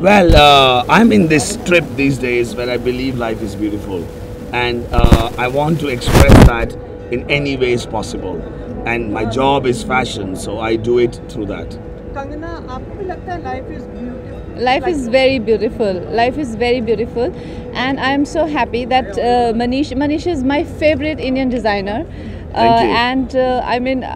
Well, uh, I'm in this trip these days where I believe life is beautiful, and uh, I want to express that in any ways possible. And my job is fashion, so I do it through that. Kangana आपको भी लगता है life is beautiful Life is very beautiful. Life is very beautiful, and I am so happy that uh, Manish Manish is my favorite Indian designer. Uh, Thank you. And uh, I mean,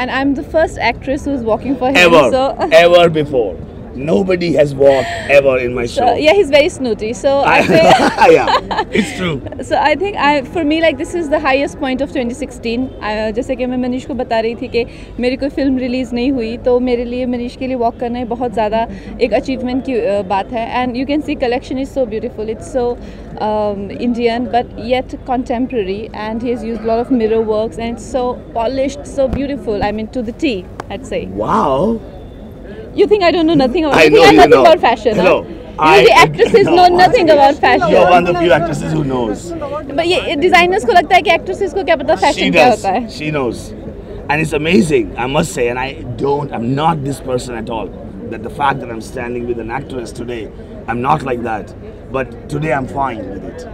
and I'm the first actress who's working for him. Ever, So, ever before. Nobody has walked ever in my show. so yeah, he's very snooty. So I think. yeah, it's true. so I think I for me like this is the highest point of 2016 uh, जैसे कि मैं मनीष को बता रही थी कि मेरी कोई फ़िल्म रिलीज़ नहीं हुई तो मेरे लिए मनीष के लिए वॉक करना ही बहुत ज़्यादा एक अचीवमेंट की uh, बात है and you can see collection is so beautiful it's so Indian but yet contemporary and he has used a lot of mirror works and it's so polished so beautiful I mean to the T I'd say Wow. you think I don't know nothing about I you know think I you know nothing know. about fashion Hello. huh? I- you the actresses no. know nothing about fashion You're one of the few actresses who knows. But ये designers को लगता है कि actresses को क्या पता She fashion क्या does. होता है She knows. And it's amazing, I must say, and I don't, I'm not this person at all. That the fact that I'm standing with an actress today, I'm not like that. But today I'm fine with it.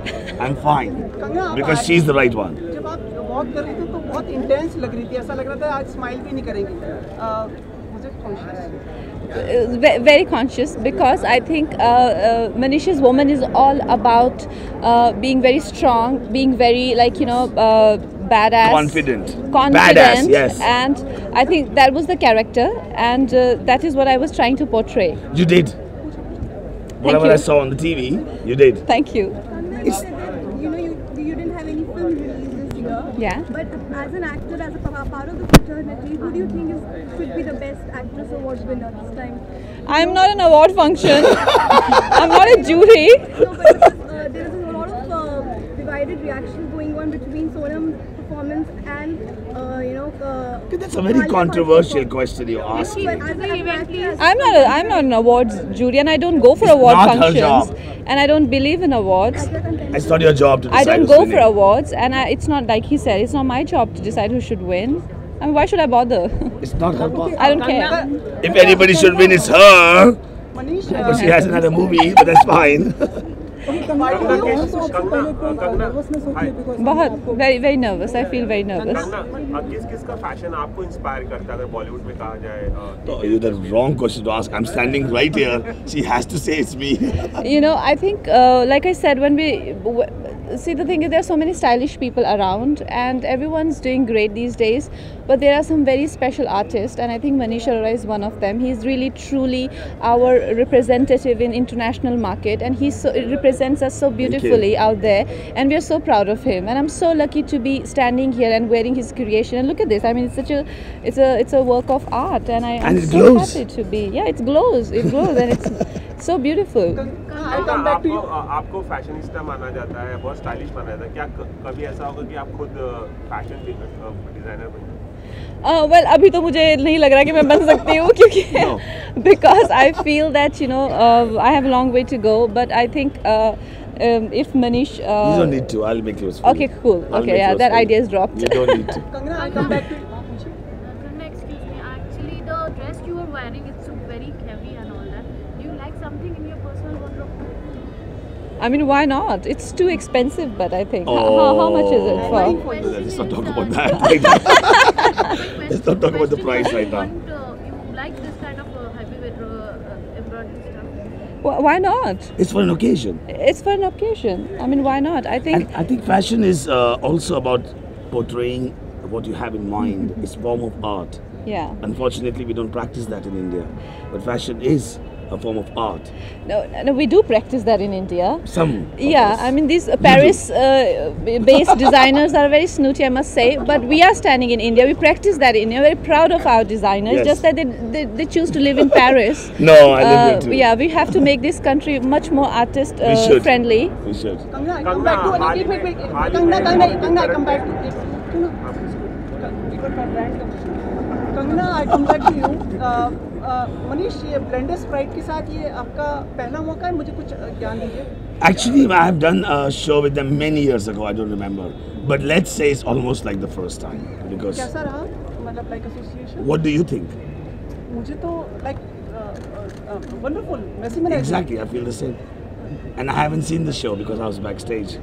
I'm fine. Because she's the right one. जब आप walk कर रही थी तो बहुत intense लग रही थी ऐसा लग रहा था आज स्माइल भी नहीं करेंगी conscious. Very conscious because I think uh, uh, Manish's woman is all about uh, being very strong, being very like you know uh, badass, confident, confident, badass, yes. And I think that was the character, and uh, that is what I was trying to portray. You did. Thank Whatever you. I saw on the TV, you did. Thank you. It's yeah. But as an actor, as a pa- part of the fraternity, who do you think is, should be the best actress award winner this time? I'm not an award function. I'm not a jury. No, but because, uh, there is a lot of uh, heated reaction going on between Sonam's performance and, uh, you know. Uh, that's a very controversial question you asked. I'm not. A, I'm not an awards jury, and I don't go for it's award functions, and I don't believe in awards. It's not your job to. I don't go for awards, and I, it's not like he said. It's not my job to decide who should win. I mean, why should I bother? It's not her bother. I don't care. If anybody should win, it's her. Manisha. But she has another movie, but that's fine. बहुत very very nervous I feel very nervous किस किस का fashion आपको inspire करता है? अगर बॉलीवुड में कहा जाए तो you the wrong question to ask I am standing right here she has to say it's me you know I think like I said when we see the thing is, there are so many stylish people around, and everyone's doing great these days. But there are some very special artists, and I think Manish Arora is one of them. He's really, truly our representative in international market, and he so, represents us so beautifully out there, and we are so proud of him. And I'm so lucky to be standing here and wearing his creation. And look at this. I mean, it's such a, it's a, it's a work of art, and I am so glows. happy to be. Yeah, it glows. It glows, and it's so beautiful. I come back to आपको you uh, आपको fashionista माना जाता है बहुत stylish माना जाता है क्या कभी ऐसा होगा कि आप खुद फ़ैशन डिज़ाइनर बन वेल अभी तो मुझे नहीं लग रहा कि मैं बन सकती हूँ क्योंकि because I feel that you know I have long way to go but I think if Manish You don't need to. I'll make yours. for Okay, you. cool. I'll Okay, make yeah, yours that for you. idea is dropped. You don't need to. Kangana I come back to Kanna, excuse me. Actually, the dress you were wearing it's so very heavy and all that. Do you like something in your personal wardrobe? I mean, why not? It's too expensive, but I think. How, how, how much is it for? Let's not talk about that right now. Let's not talk about the price right now. Want, uh, you like this kind of uh, heavyweight uh, embroidery stuff? Wh- Why not? It's for an occasion. It's for an occasion. I mean, why not? I think. And I think fashion is uh, also about portraying what you have in mind. It's a form of art. Yeah. Unfortunately, we don't practice that in India. But fashion is a form of art. No, no, we do practice that in India. Some. Yeah, I mean these uh, Paris-based uh, designers are very snooty, I must say. But we are standing in India. We practice that in India. We're very proud of our designers. Yes. Just that they, they, they, choose to live in Paris. no, I live uh, too. Yeah, we have to make this country much more artist uh, we should. friendly. We should. Kangna, come back to wait, wait, wait. Kangna, Kangna, Kangna, come back to. Kangna, I come back to you. Uh, Manish ये blender Sprite के साथ ये आपका पहला मौका है मुझे कुछ ज्ञान दीजिए Actually, I have done a show with them many years ago. I don't remember. But let's say it's almost like the first time. Because कैसा रहा मतलब like association? what do you think? मुझे तो like wonderful. Mesmerizing. Exactly, I feel the same. And I haven't seen the show because I was backstage.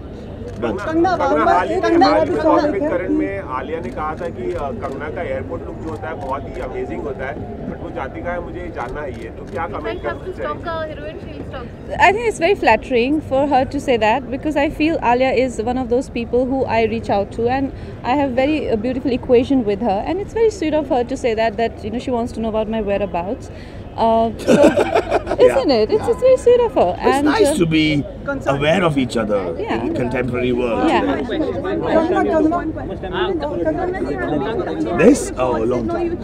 But Kangana Kangana बाबा हाल ही में कंगना हाल ही में Kangana cosmic करण में आलिया ने कहा था कि अ, कंगना का एयरपोर्ट लुक जो होता है बहुत ही अमेजिंग होता है बट वो जाति का है मुझे जानना ही है तो क्या If I comment have to कर stalk a heroine, she'll stalk. I think it's very flattering for her to say that because I feel Alia is one of those people who I reach out to and I have very uh, beautiful equation with her and it's very sweet of her to say that that you know she wants to know about my whereabouts. Uh, so, isn't yeah. it? It's, it's very suitable. It's and, nice uh, to be aware of each other yeah. in contemporary world. Yeah. This? Oh, long time.